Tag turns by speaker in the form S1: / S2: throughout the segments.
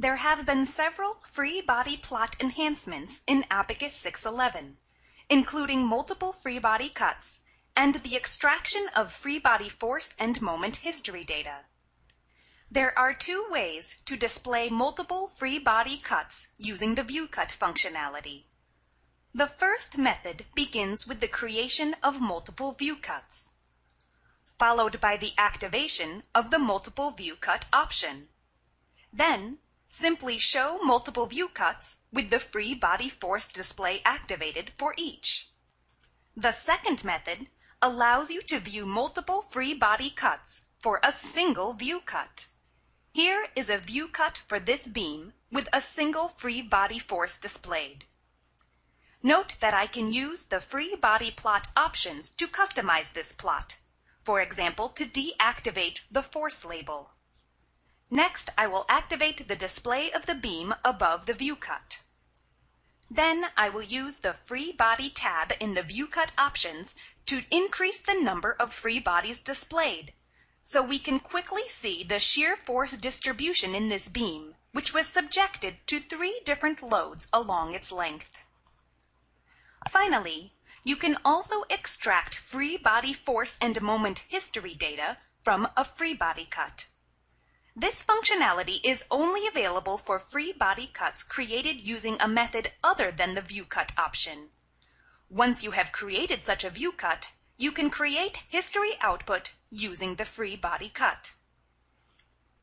S1: There have been several free body plot enhancements in Abaqus 611, including multiple free body cuts and the extraction of free body force and moment history data. There are two ways to display multiple free body cuts using the ViewCut functionality. The first method begins with the creation of multiple view cuts, followed by the activation of the multiple view cut option. Then Simply show multiple view cuts with the free body force display activated for each. The second method allows you to view multiple free body cuts for a single view cut. Here is a view cut for this beam with a single free body force displayed. Note that I can use the free body plot options to customize this plot, for example, to deactivate the force label. Next, I will activate the display of the beam above the view cut. Then I will use the Free Body tab in the View Cut options to increase the number of free bodies displayed, so we can quickly see the shear force distribution in this beam, which was subjected to three different loads along its length. Finally, you can also extract free body force and moment history data from a free body cut. This functionality is only available for free body cuts created using a method other than the view cut option. Once you have created such a view cut, you can create history output using the free body cut.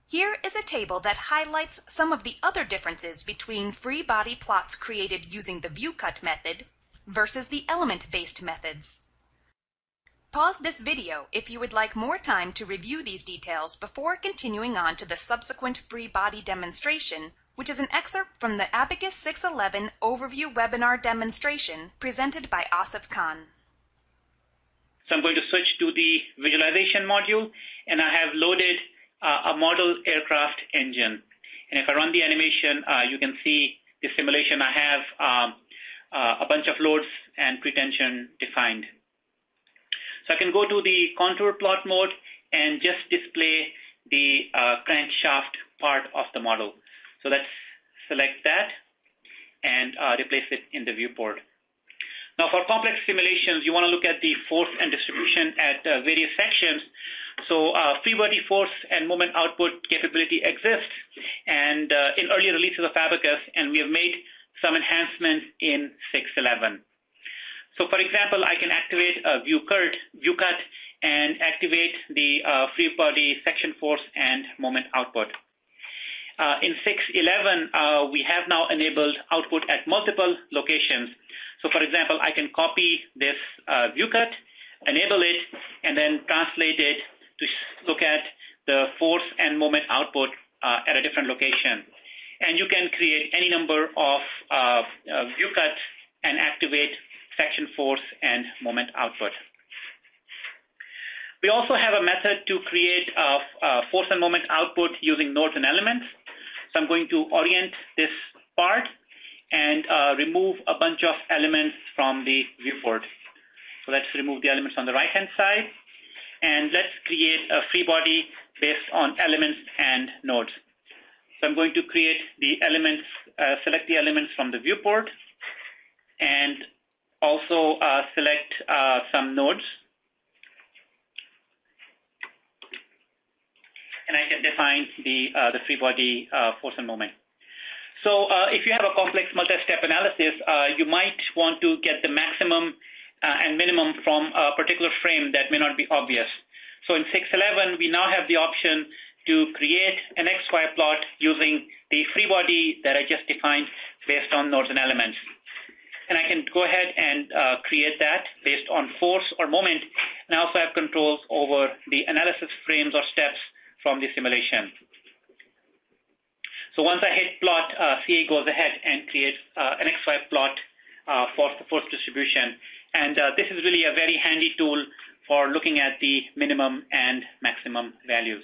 S1: Here is a table that highlights some of the other differences between free body plots created using the view cut method versus the element-based methods. Pause this video if you would like more time to review these details before continuing on to the subsequent free body demonstration, which is an excerpt from the Abaqus 611 Overview webinar demonstration presented by Asif Khan.
S2: So I'm going to switch to the visualization module, and I have loaded uh, a model aircraft engine. And if I run the animation, uh, you can see the simulation. I have um, uh, a bunch of loads and pretension defined. So I can go to the contour plot mode and just display the uh, crankshaft part of the model. So let's select that and uh, replace it in the viewport. Now for complex simulations, you want to look at the force and distribution at uh, various sections. So uh, free body force and moment output capability exists and uh, in earlier releases of Abaqus, and we have made some enhancements in 611. So for example, I can activate a view cut, and activate the uh, free body section force and moment output. Uh, in 611, uh, we have now enabled output at multiple locations. So for example, I can copy this uh, view cut, enable it, and then translate it to look at the force and moment output uh, at a different location. And you can create any number of uh, view cuts and activate section force and moment output. We also have a method to create a, a force and moment output using nodes and elements. So I'm going to orient this part and uh, remove a bunch of elements from the viewport. So let's remove the elements on the right-hand side, and let's create a free body based on elements and nodes. So I'm going to create the elements, uh, select the elements from the viewport, and also uh, select uh, some nodes. And I can define the, uh, the free body force and moment. So if you have a complex multi-step analysis, you might want to get the maximum and minimum from a particular frame that may not be obvious. So in 611, we now have the option to create an XY plot using the free body that I just defined based on nodes and elements and I can go ahead and uh, create that based on force or moment, and I also have controls over the analysis frames or steps from the simulation. So once I hit plot, uh, CA goes ahead and creates uh, an XY plot uh, for the force distribution, and uh, this is really a very handy tool for looking at the minimum and maximum values.